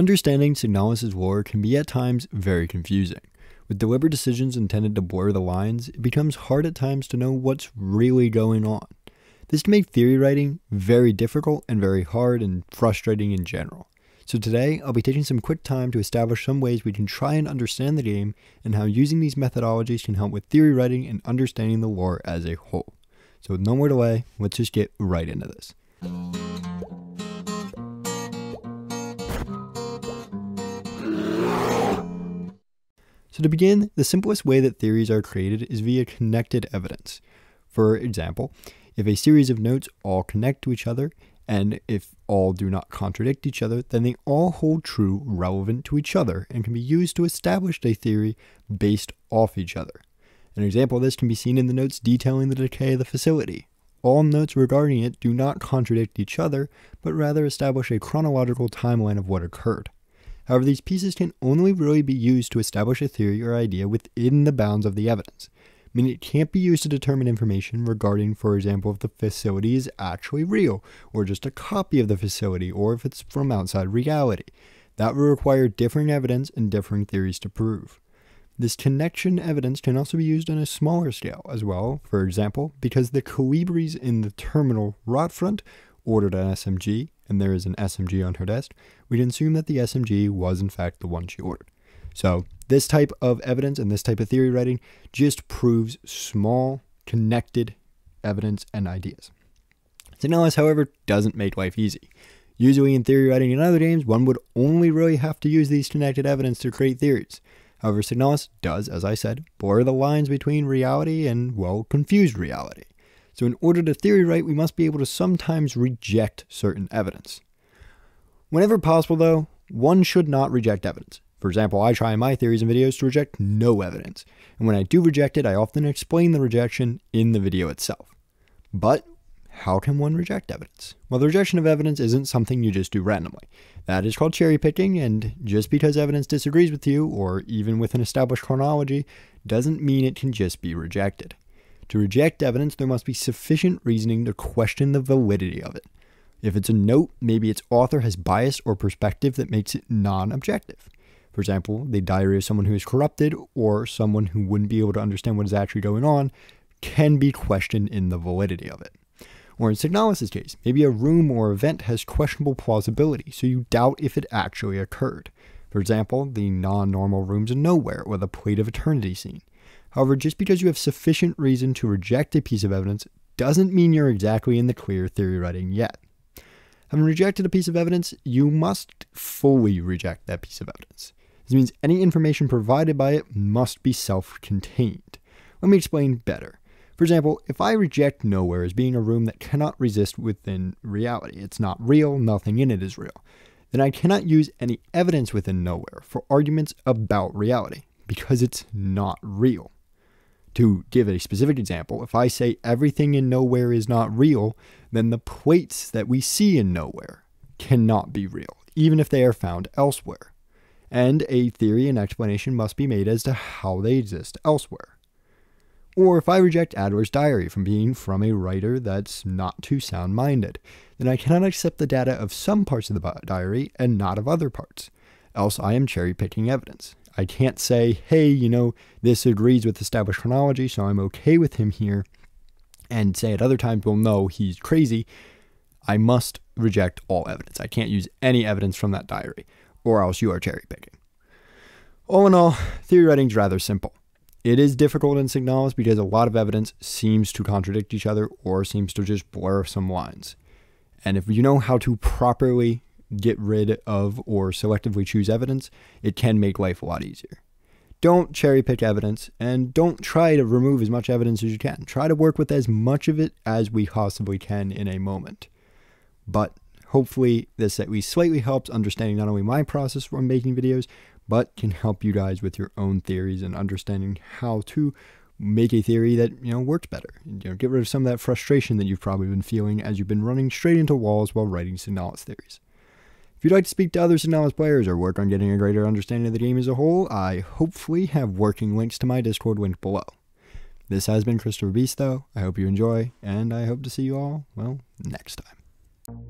Understanding Signalis' war can be at times very confusing. With deliberate decisions intended to blur the lines, it becomes hard at times to know what's really going on. This can make theory writing very difficult and very hard and frustrating in general. So today, I'll be taking some quick time to establish some ways we can try and understand the game and how using these methodologies can help with theory writing and understanding the lore as a whole. So with no more delay, let's just get right into this. So to begin, the simplest way that theories are created is via connected evidence. For example, if a series of notes all connect to each other, and if all do not contradict each other, then they all hold true relevant to each other and can be used to establish a theory based off each other. An example of this can be seen in the notes detailing the decay of the facility. All notes regarding it do not contradict each other, but rather establish a chronological timeline of what occurred. However, these pieces can only really be used to establish a theory or idea within the bounds of the evidence meaning it can't be used to determine information regarding, for example, if the facility is actually real, or just a copy of the facility, or if it's from outside reality. That would require differing evidence and differing theories to prove. This connection evidence can also be used on a smaller scale as well, for example, because the Kolibris in the terminal Rotfront ordered an SMG, and there is an SMG on her desk, we'd assume that the SMG was in fact the one she ordered. So this type of evidence and this type of theory writing just proves small, connected evidence and ideas. Signalis, however, doesn't make life easy. Usually in theory writing in other games, one would only really have to use these connected evidence to create theories. However, Signalis does, as I said, blur the lines between reality and, well, confused reality. So in order to theory right, we must be able to sometimes reject certain evidence. Whenever possible, though, one should not reject evidence. For example, I try in my theories and videos to reject no evidence, and when I do reject it, I often explain the rejection in the video itself. But how can one reject evidence? Well, the rejection of evidence isn't something you just do randomly. That is called cherry picking, and just because evidence disagrees with you, or even with an established chronology, doesn't mean it can just be rejected. To reject evidence, there must be sufficient reasoning to question the validity of it. If it's a note, maybe its author has bias or perspective that makes it non objective. For example, the diary of someone who is corrupted or someone who wouldn't be able to understand what is actually going on can be questioned in the validity of it. Or in Signalis' case, maybe a room or event has questionable plausibility, so you doubt if it actually occurred. For example, the non normal rooms of nowhere or the plate of eternity scene. However, just because you have sufficient reason to reject a piece of evidence doesn't mean you're exactly in the clear theory writing yet. Having rejected a piece of evidence, you must fully reject that piece of evidence. This means any information provided by it must be self contained. Let me explain better. For example, if I reject nowhere as being a room that cannot resist within reality, it's not real, nothing in it is real, then I cannot use any evidence within nowhere for arguments about reality because it's not real. To give a specific example, if I say everything in nowhere is not real, then the plates that we see in nowhere cannot be real, even if they are found elsewhere and a theory and explanation must be made as to how they exist elsewhere. Or if I reject Adler's diary from being from a writer that's not too sound minded, then I cannot accept the data of some parts of the diary and not of other parts, else I am cherry picking evidence. I can't say, hey, you know, this agrees with established chronology, so I'm okay with him here, and say at other times, well, no, he's crazy. I must reject all evidence. I can't use any evidence from that diary or else you are cherry picking. All in all, theory writing is rather simple. It is difficult in Signalis because a lot of evidence seems to contradict each other or seems to just blur some lines. And if you know how to properly get rid of or selectively choose evidence, it can make life a lot easier. Don't cherry pick evidence and don't try to remove as much evidence as you can. Try to work with as much of it as we possibly can in a moment. But Hopefully, this at least slightly helps understanding not only my process for making videos, but can help you guys with your own theories and understanding how to make a theory that you know works better. You know, get rid of some of that frustration that you've probably been feeling as you've been running straight into walls while writing Signalis theories. If you'd like to speak to other Signalis players or work on getting a greater understanding of the game as a whole, I hopefully have working links to my Discord linked below. This has been Cristiferbeast, though. I hope you enjoy, and I hope to see you all, well, next time.